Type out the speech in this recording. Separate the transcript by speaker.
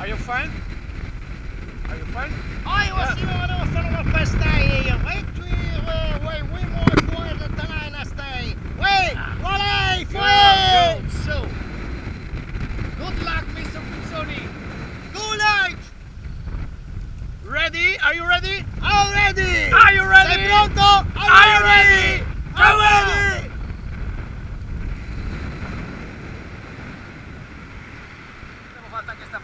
Speaker 1: Are you fine? Are you fine? I was yeah. que esta.